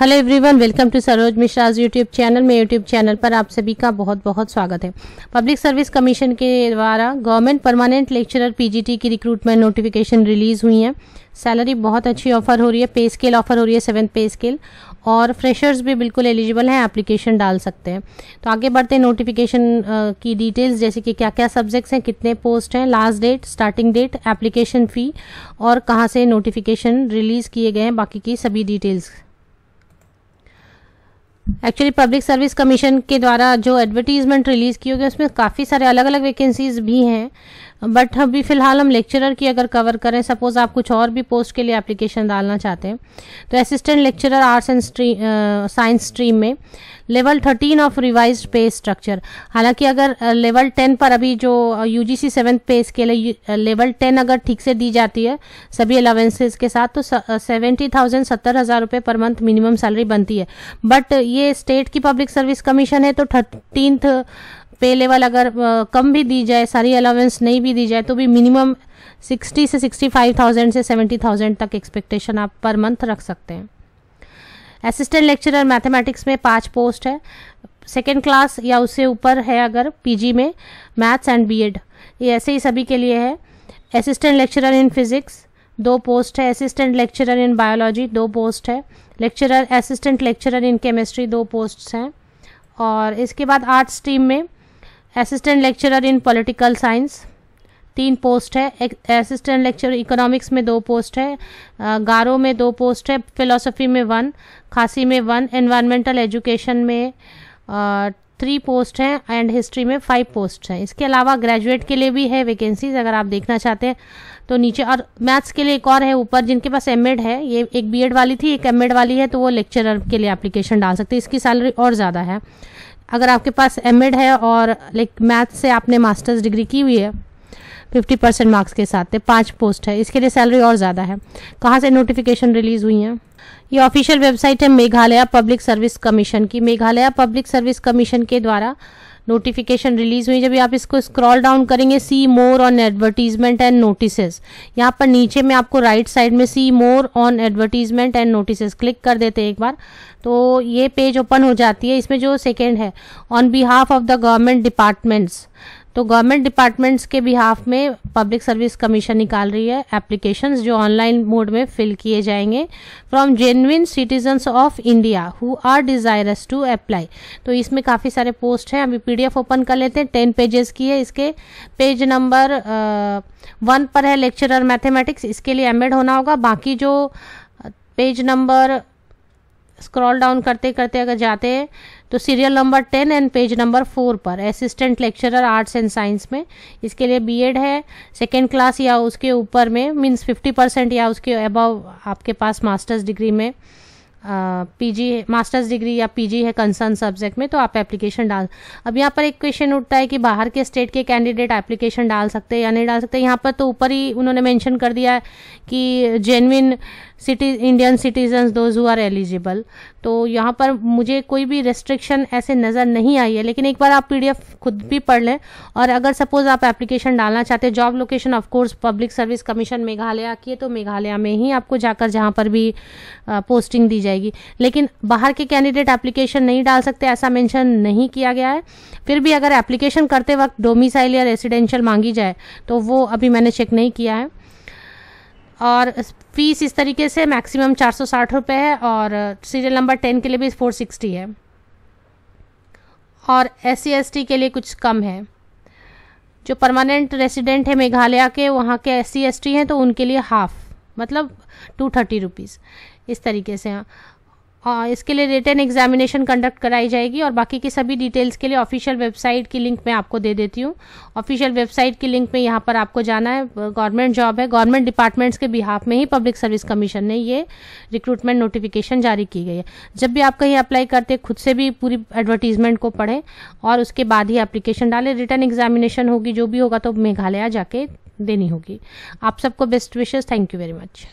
Hello everyone welcome to Saroj Mishra's YouTube channel में YouTube channel पर आप सभी का बहुत बहुत स्वागत है। पब्लिक सर्विस कमीशन के द्वारा गवर्नमेंट परमानेंट लेक्चरर पीजीटी की रिक्रूटमेंट नोटिफिकेशन रिलीज़ हुई है। सैलरी बहुत अच्छी ऑफ़र हो रही है। पे स्केल ऑफ़र हो रही है सेवन पे स्केल और फ्रेशर्स भी बिल्कुल एलिजिबल हैं एप्लीकेशन डाल सकते हैं। तो आगे बढ़ते हैं नोटिफिकेशन की डिटेल्स जैसे कि क्या क्या सब्जेक्ट्स हैं, कितने पोस्ट हैं last date starting date application fee और कहाँ से नोटिफिकेशन रिलीज़ किए गए हैं, बाकी की सभी details actually public service commission के द्वारा जो एडवर्टीजमेंट रिलीज़ की होगी, उसमें काफ़ी सारे अलग अलग वैकेंसीज भी हैं। बट अभी फ़िलहाल हम लेक्चरर की अगर कवर करें सपोज़ आप कुछ और भी पोस्ट के लिए एप्लीकेशन डालना चाहते हैं तो assistant lecturer arts and science stream में level thirteen of revise pay structure हालाँकि अगर लेवल टेन पर अभी जो यू जी सी सेवन्थ पे के लिए लेवल टेन अगर ठीक से दी जाती है, सभी अलावेंसेज के साथ तो सेवेंटी थाउज़ेंड सत्तर हज़ार रुपये पर मंथ मिनिमम सैलरी बनती है. बट ये स्टेट की पब्लिक सर्विस कमीशन है तो थर्टीनथ पे लेवल अगर कम भी दी जाए, सारी अलावेंस नहीं भी दी जाए तो भी मिनिमम सिक्सटी से सिक्सटी फाइव थाउज़ेंड से सेवेंटी थाउज़ेंड तक एक्सपेक्टेशन आप पर मंथ रख सकते हैं। असिस्टेंट लेक्चरर मैथमेटिक्स में पाँच पोस्ट है। सेकेंड क्लास या उससे ऊपर है अगर पीजी में मैथ्स एंड बीएड ये ऐसे ही सभी के लिए है। असिस्टेंट लेक्चरर इन फिजिक्स दो पोस्ट है। असिस्टेंट लेक्चरर इन बायोलॉजी दो पोस्ट है। Lecturer assistant lecturer in chemistry दो पोस्ट हैं। और इसके बाद आर्ट्स स्ट्रीम में assistant lecturer in political science तीन पोस्ट है। असिस्टेंट लेक्चर इकोनॉमिक्स में दो पोस्ट है। गारो में दो पोस्ट है। फिलोसफी में वन खासी में वन एनवायरमेंटल एजुकेशन में थ्री पोस्ट हैं एंड हिस्ट्री में फाइव पोस्ट हैं। इसके अलावा ग्रेजुएट के लिए भी है वैकेंसीज अगर आप देखना चाहते हैं तो नीचे और मैथ्स के लिए एक और है, ऊपर जिनके पास एम है। ये एक बी वाली थी, एक एम वाली है तो वो लेक्चरर के लिए एप्लीकेशन डाल सकते हैं। इसकी सैलरी और ज़्यादा है। अगर आपके पास एम है और लाइक मैथ से आपने मास्टर्स डिग्री की हुई है फिफ्टी परसेंट मार्क्स के साथ, पाँच पोस्ट है, इसके लिए सैलरी और ज़्यादा है। कहाँ से नोटिफिकेशन रिलीज़ हुई है? ये ऑफिशियल वेबसाइट है मेघालय पब्लिक सर्विस कमीशन की। मेघालय पब्लिक सर्विस कमीशन के द्वारा नोटिफिकेशन रिलीज़ हुई, जब आप इसको स्क्रॉल डाउन करेंगे see more on advertisement and notices यहाँ पर नीचे में आपको राइट right साइड में see more on advertisement and notices click कर देते हैं एक बार। तो ये पेज ओपन हो जाती है। इसमें जो सेकेंड है on behalf of the government departments तो गवर्नमेंट डिपार्टमेंट्स के बिहाफ में पब्लिक सर्विस कमीशन निकाल रही है एप्लीकेशंस जो ऑनलाइन मोड में फिल किए जाएँगे from genuine citizens of India who are desirous to apply तो इसमें काफ़ी सारे पोस्ट हैं। अभी पीडीएफ ओपन कर लेते हैं। टेन पेजेस की है इसके। पेज नंबर वन पर है लेक्चरर मैथमेटिक्स इसके लिए एम होना होगा। बाकी जो पेज नंबर स्क्रॉल डाउन करते करते अगर जाते हैं तो serial number ten and page number four पर assistant lecturer arts and science में, इसके लिए बीएड है सेकेंड क्लास या उसके ऊपर में मीन्स फिफ्टी परसेंट या उसके अबव आपके पास मास्टर्स डिग्री में। पीजी मास्टर्स डिग्री या पीजी है कंसर्न सब्जेक्ट में तो आप एप्लीकेशन डाल, अब यहाँ पर एक क्वेश्चन उठता है कि बाहर के स्टेट के कैंडिडेट एप्लीकेशन डाल सकते हैं या नहीं डाल सकते यहाँ पर तो ऊपर ही उन्होंने मेंशन कर दिया है कि genuine city Indian citizen those who are eligible तो यहाँ पर मुझे कोई भी रेस्ट्रिक्शन ऐसे नज़र नहीं आई है, लेकिन एक बार आप पीडीएफ खुद भी पढ़ लें और अगर सपोज़ आप एप्लीकेशन डालना चाहते हैं job location of course public service commission Meghalaya की है तो मेघालय में ही आपको जाकर जहाँ पर भी पोस्टिंग दी जाएगी। लेकिन बाहर के कैंडिडेट एप्लीकेशन नहीं डाल सकते, ऐसा मेंशन नहीं किया गया है। फिर भी अगर एप्लीकेशन करते वक्त डोमिसाइल या रेसिडेंशियल मांगी जाए तो वो अभी मैंने चेक नहीं किया है। और फ़ीस इस तरीके से मैक्सिमम चार सौ साठ है और सीरियल नंबर टेन के लिए भी फोर सिक्सटी है। और एस सी के लिए कुछ कम है। जो परमानेंट रेसिडेंट है मेघालय के, वहाँ के एस सी हैं तो उनके लिए हाफ़ मतलब टू थर्टी रुपीज़ इस तरीके से हाँ। इसके लिए रिटर्न एग्जामिनेशन कंडक्ट कराई जाएगी और बाकी की सभी डिटेल्स के लिए ऑफिशियल वेबसाइट की लिंक मैं आपको दे देती हूँ। ऑफिशियल वेबसाइट की लिंक में यहाँ पर आपको जाना है। गवर्नमेंट जॉब है। गवर्नमेंट डिपार्टमेंट्स के बिहाफ में ही पब्लिक सर्विस कमीशन ने ये रिक्रूटमेंट नोटिफिकेशन जारी की गई है। जब भी आप कहीं अप्लाई करते, खुद से भी पूरी एडवर्टीजमेंट को पढ़ें और उसके बाद ही एप्लीकेशन डालें। रिटर्न एग्जामिनेशन होगी, जो भी होगा तो मेघालय जाके देनी होगी। आप सबको best wishes thank you very much